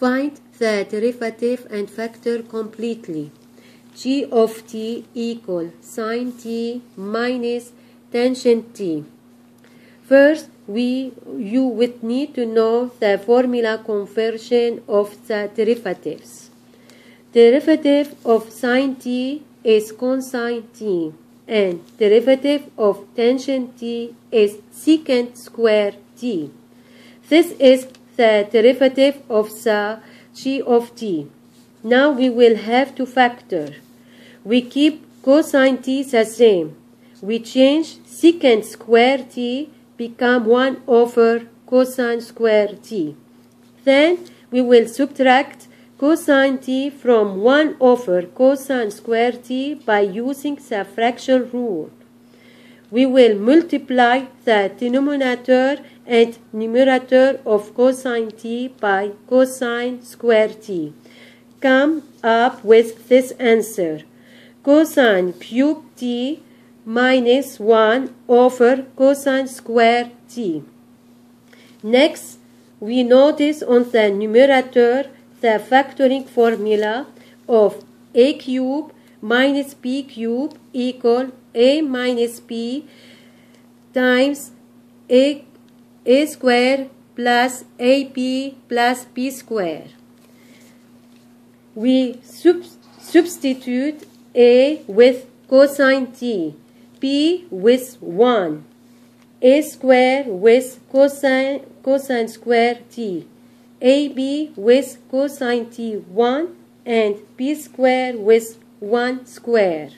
Find the derivative and factor completely. g of t equal sine t minus tangent t. First, we you would need to know the formula conversion of the derivatives. Derivative of sine t is cosine t and derivative of tangent t is secant square t. This is the derivative of the g of t. Now we will have to factor. We keep cosine t the same. We change secant square t become 1 over cosine square t. Then we will subtract cosine t from 1 over cosine square t by using the fraction rule. We will multiply the denominator and numerator of cosine t by cosine square t. Come up with this answer. Cosine cube t minus 1 over cosine square t. Next, we notice on the numerator the factoring formula of a cube minus p cube equal a minus p times a, a square plus ab plus p square. We sub substitute a with cosine t, p with 1, a square with cosine, cosine square t, AB with cosine t 1 and p square with 1 square.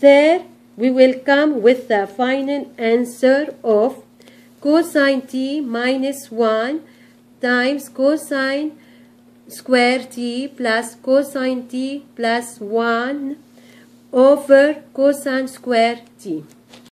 There we will come with the final answer of cosine t minus 1 times cosine square t plus cosine t plus 1 over cosine square t.